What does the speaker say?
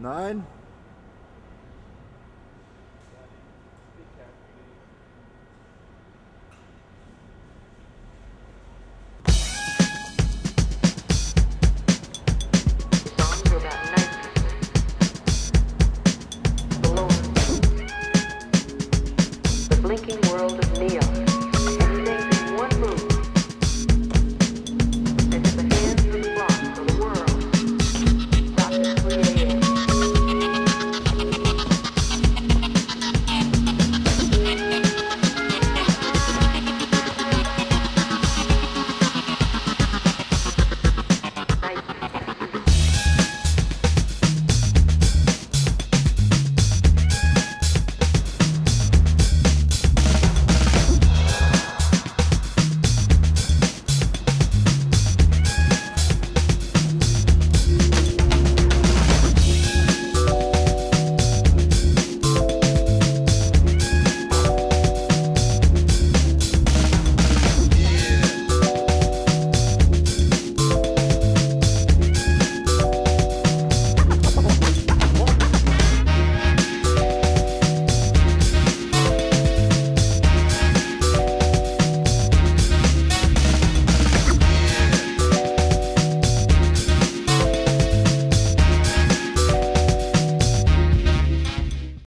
Nine.